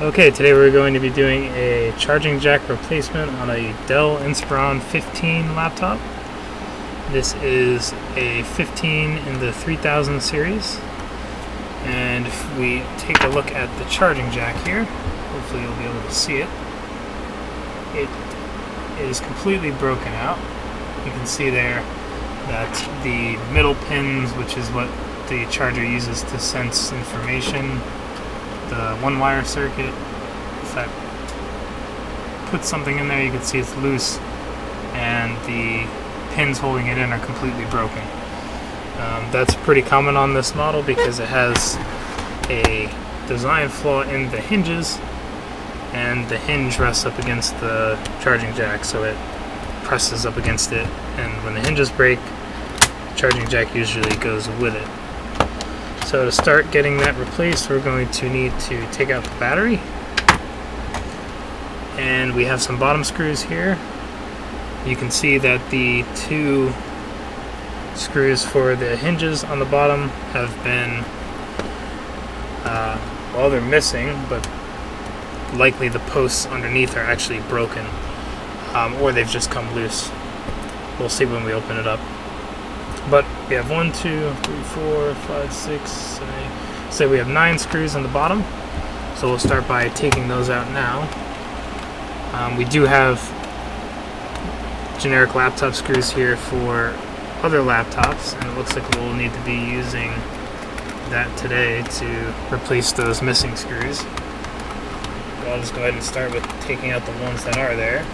Okay, today we're going to be doing a charging jack replacement on a Dell Inspiron 15 laptop. This is a 15 in the 3000 series. And if we take a look at the charging jack here, hopefully you'll be able to see it. It is completely broken out. You can see there that the middle pins, which is what the charger uses to sense information, the one wire circuit. If I put something in there, you can see it's loose, and the pins holding it in are completely broken. Um, that's pretty common on this model because it has a design flaw in the hinges, and the hinge rests up against the charging jack, so it presses up against it, and when the hinges break, the charging jack usually goes with it. So to start getting that replaced, we're going to need to take out the battery. And we have some bottom screws here. You can see that the two screws for the hinges on the bottom have been, uh, well, they're missing, but likely the posts underneath are actually broken, um, or they've just come loose. We'll see when we open it up. But we have one, two, three, four, five, six. So we have nine screws on the bottom. So we'll start by taking those out now. Um, we do have generic laptop screws here for other laptops, and it looks like we'll need to be using that today to replace those missing screws. I'll just go ahead and start with taking out the ones that are there.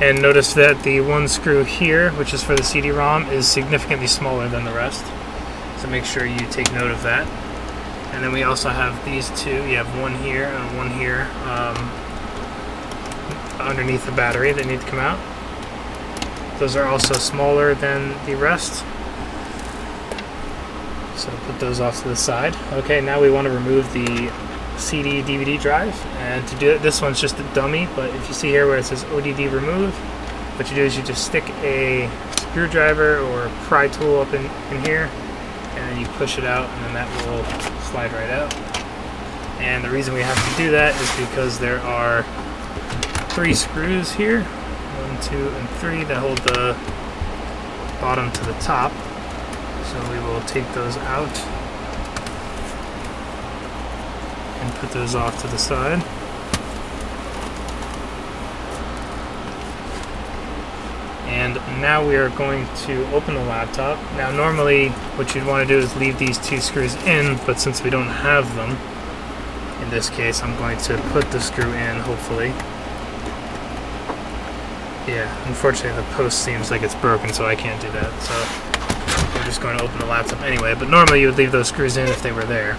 And notice that the one screw here, which is for the CD-ROM, is significantly smaller than the rest. So make sure you take note of that. And then we also have these two. You have one here and one here um, underneath the battery that need to come out. Those are also smaller than the rest. So put those off to the side. Okay, now we want to remove the CD DVD drive. And to do it this one's just a dummy but if you see here where it says ODD remove what you do is you just stick a screwdriver or pry tool up in, in here and then you push it out and then that will slide right out. And the reason we have to do that is because there are three screws here one two and three that hold the bottom to the top. So we will take those out and put those off to the side. And now we are going to open the laptop. Now normally what you'd want to do is leave these two screws in, but since we don't have them, in this case I'm going to put the screw in, hopefully. Yeah, unfortunately the post seems like it's broken, so I can't do that. So we're just going to open the laptop anyway, but normally you would leave those screws in if they were there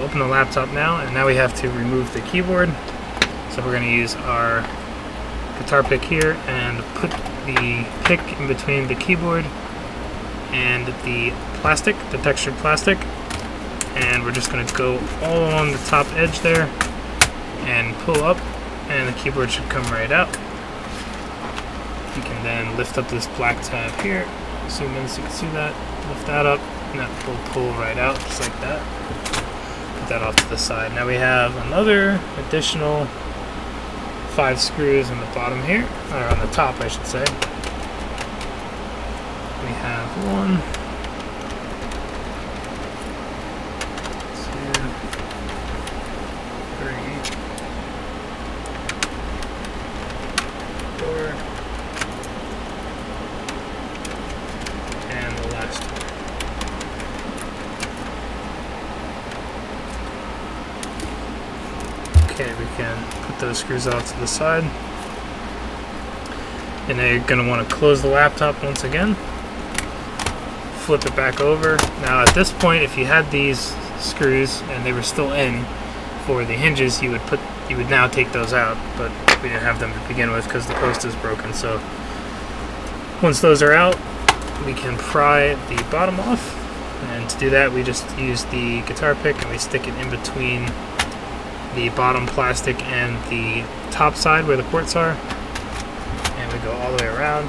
open the laptop now, and now we have to remove the keyboard. So we're going to use our guitar pick here and put the pick in between the keyboard and the plastic, the textured plastic. And we're just going to go all along the top edge there and pull up, and the keyboard should come right out. You can then lift up this black tab here, zoom in so you can see that, lift that up, and that will pull right out just like that that off to the side. Now we have another additional five screws on the bottom here, or on the top I should say. We have one, Okay, we can put those screws off to the side. And now you're going to want to close the laptop once again. Flip it back over. Now at this point, if you had these screws and they were still in for the hinges, you would put you would now take those out, but we didn't have them to begin with because the post is broken. So once those are out, we can pry the bottom off. And to do that, we just use the guitar pick and we stick it in between the bottom plastic and the top side where the ports are. And we go all the way around.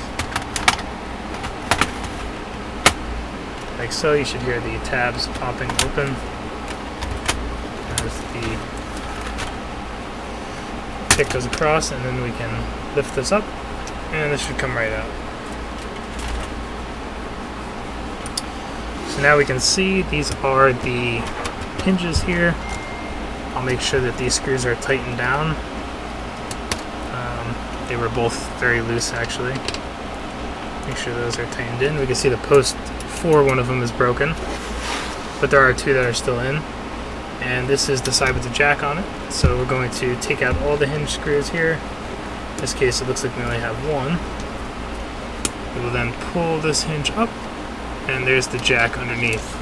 like so. You should hear the tabs popping open as the pick goes across, and then we can lift this up, and this should come right out. So now we can see these are the hinges here. I'll make sure that these screws are tightened down. Um, they were both very loose actually. Make sure those are tightened in. We can see the post for one of them is broken, but there are two that are still in. And this is the side with the jack on it. So we're going to take out all the hinge screws here. In this case it looks like we only have one. We will then pull this hinge up and there's the jack underneath.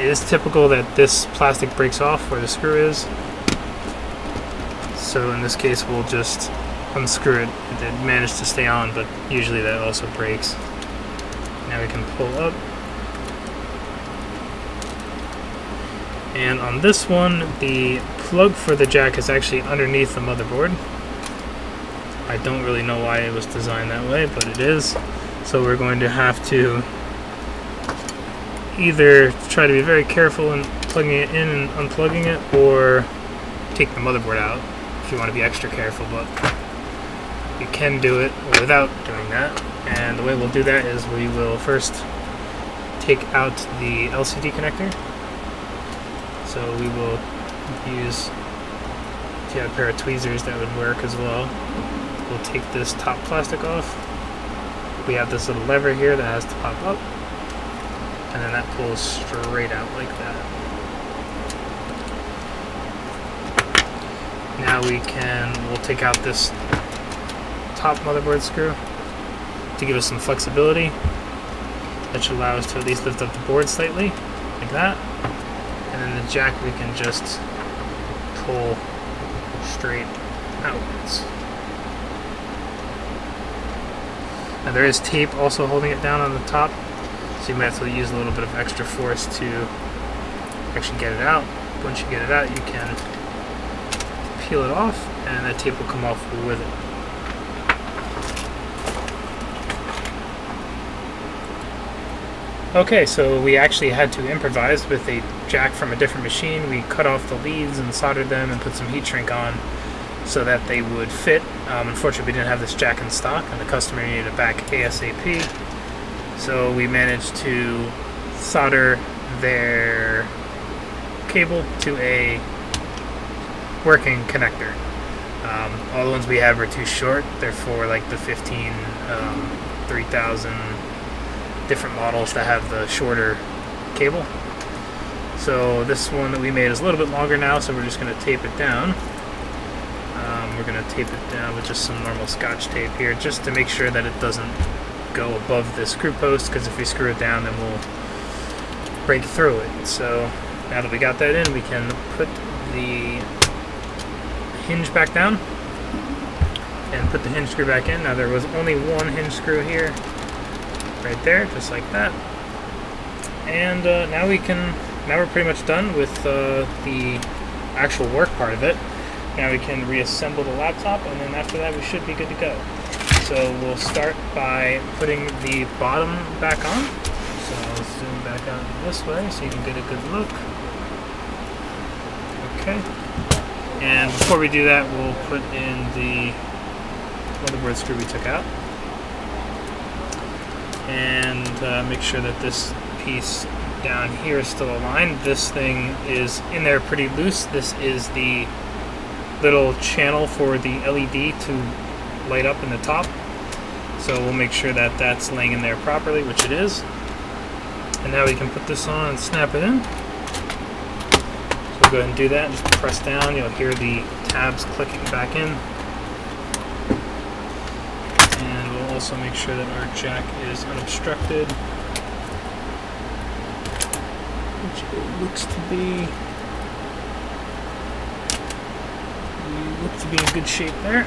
It is typical that this plastic breaks off where the screw is. So in this case we'll just unscrew it. It did manage to stay on, but usually that also breaks. Now we can pull up. And on this one, the plug for the jack is actually underneath the motherboard. I don't really know why it was designed that way, but it is. So we're going to have to either try to be very careful in plugging it in and unplugging it, or take the motherboard out if you want to be extra careful, but you can do it without doing that. And the way we'll do that is we will first take out the LCD connector. So we will use, if you have a pair of tweezers that would work as well. We'll take this top plastic off we have this little lever here that has to pop up and then that pulls straight out like that. Now we can, we'll take out this top motherboard screw to give us some flexibility. That should allow us to at least lift up the board slightly, like that. And then the jack we can just pull straight outwards. Now there is tape also holding it down on the top, so you might have to use a little bit of extra force to actually get it out. Once you get it out, you can peel it off, and that tape will come off with it. Okay, so we actually had to improvise with a jack from a different machine. We cut off the leads and soldered them and put some heat shrink on so that they would fit. Um, unfortunately, we didn't have this jack in stock, and the customer needed it back ASAP. So we managed to solder their cable to a working connector. Um, all the ones we had were too short. They're for like the 15, um, 3000 different models that have the shorter cable. So this one that we made is a little bit longer now, so we're just going to tape it down we're going to tape it down with just some normal scotch tape here just to make sure that it doesn't go above the screw post because if we screw it down then we'll break through it. So now that we got that in we can put the hinge back down and put the hinge screw back in. Now there was only one hinge screw here right there just like that and uh, now we can now we're pretty much done with uh, the actual work part of it now we can reassemble the laptop and then after that we should be good to go. So we'll start by putting the bottom back on. So I'll zoom back out this way so you can get a good look. Okay. And before we do that, we'll put in the motherboard screw we took out. And uh, make sure that this piece down here is still aligned. This thing is in there pretty loose. This is the little channel for the LED to light up in the top. So we'll make sure that that's laying in there properly, which it is. And now we can put this on and snap it in. So we'll go ahead and do that. Just press down. You'll hear the tabs clicking back in. And we'll also make sure that our jack is unobstructed. Which it looks to be look to be in good shape there.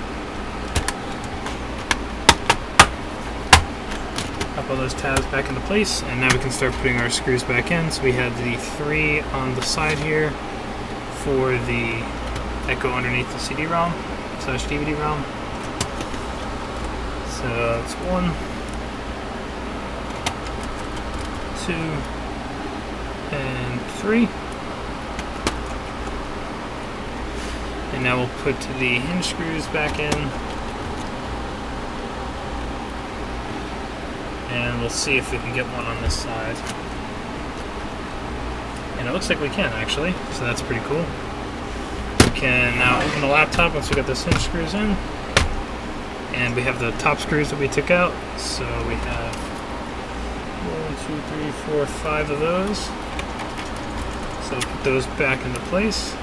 Pop all those tabs back into place, and now we can start putting our screws back in. So we have the three on the side here for the Echo underneath the CD-ROM slash DVD-ROM. So that's one. two, and three. And now we'll put the hinge screws back in. And we'll see if we can get one on this side. And it looks like we can actually, so that's pretty cool. We can now open the laptop once we got those hinge screws in. And we have the top screws that we took out. So we have one, two, three, four, five of those. So put those back into place.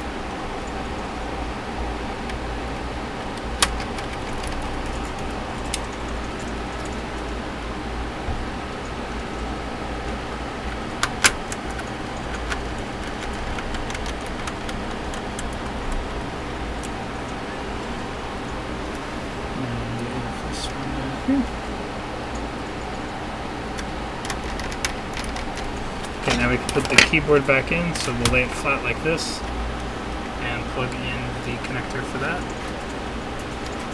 Okay, now we can put the keyboard back in, so we'll lay it flat like this and plug in the connector for that.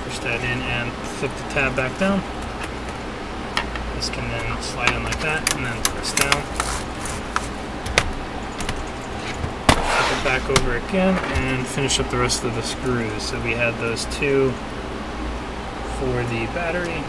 Push that in and flip the tab back down. This can then slide in like that and then press down. Flip it back over again and finish up the rest of the screws. So we had those two for the battery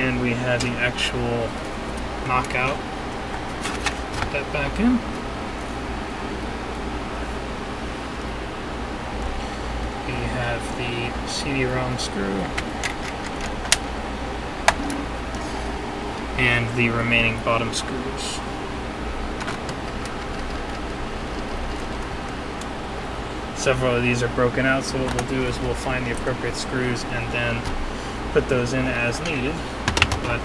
and we have the actual knockout. Put that back in. We have the CD-ROM screw and the remaining bottom screws. Several of these are broken out, so what we'll do is we'll find the appropriate screws and then put those in as needed. But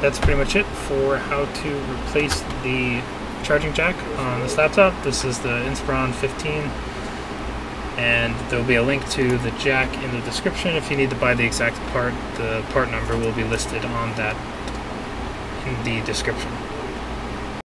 that's pretty much it for how to replace the charging jack on this laptop. This is the Inspiron 15 and there will be a link to the jack in the description if you need to buy the exact part. The part number will be listed on that in the description.